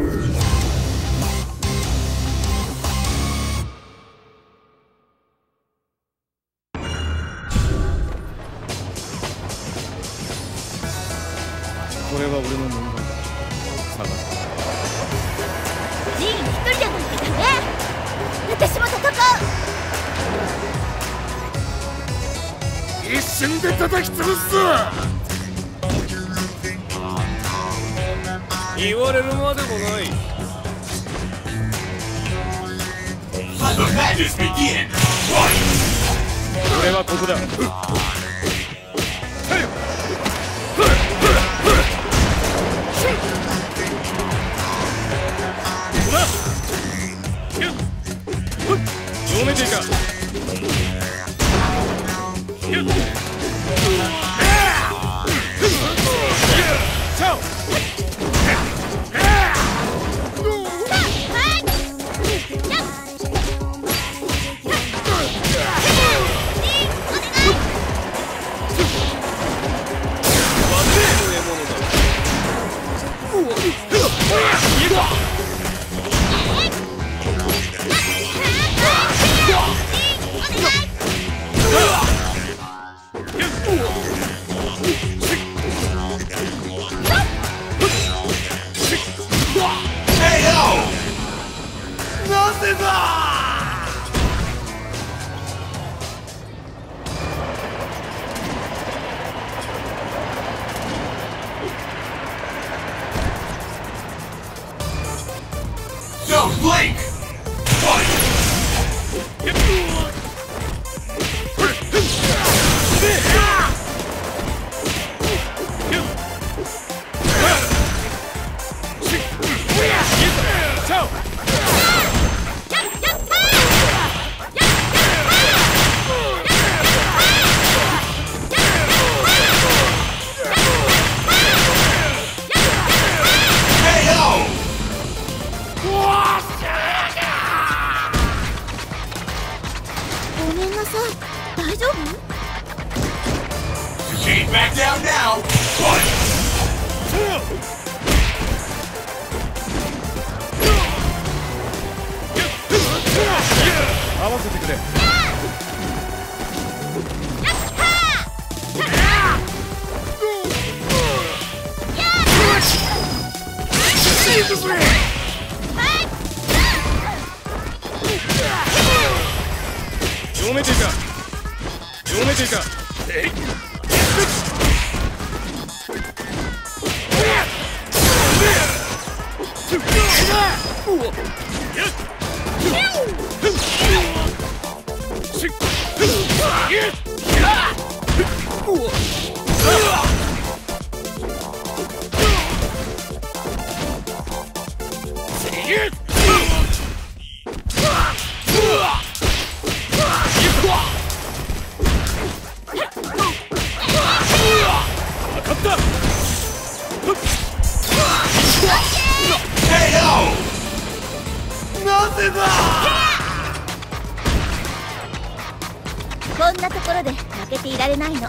これは俺の問題だ。探すジーン一人じゃないとダメ私も戦う。一瞬で叩き潰す。ぞ言われるまでもない。俺はここだ。なぜだ? Blake! 大丈夫合わせてくれ。読めていか読めていかえい。勝っなぜだこんなところで負けていられないの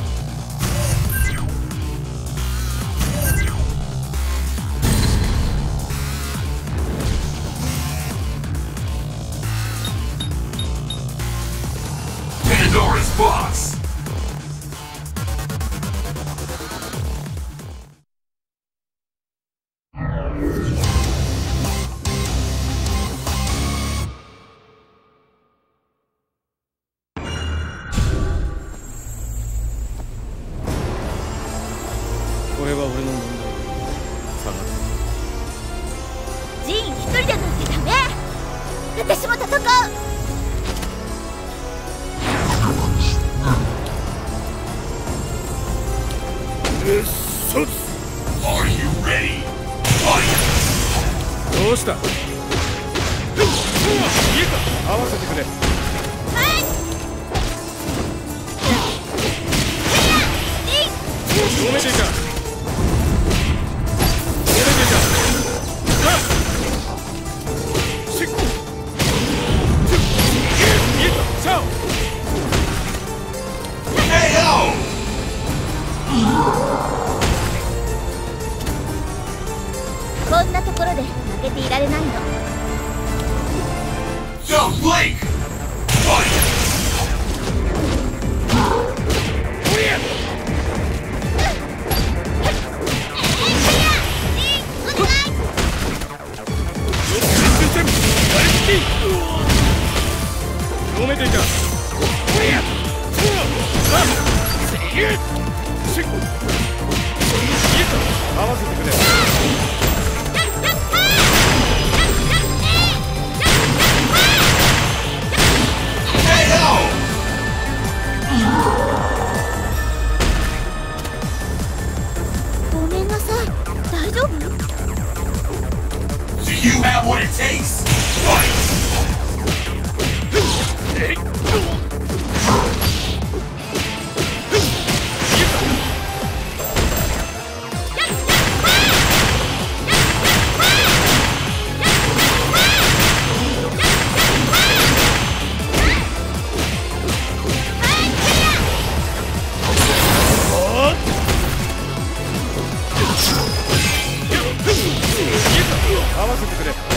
これは俺の問題さがジン一人でなんてダメ私も戦うどうした家か合わせてくれ止めていたこんなところで負けていられないの Yo, Blake! Fight! You have what it takes? 合わせてくれ。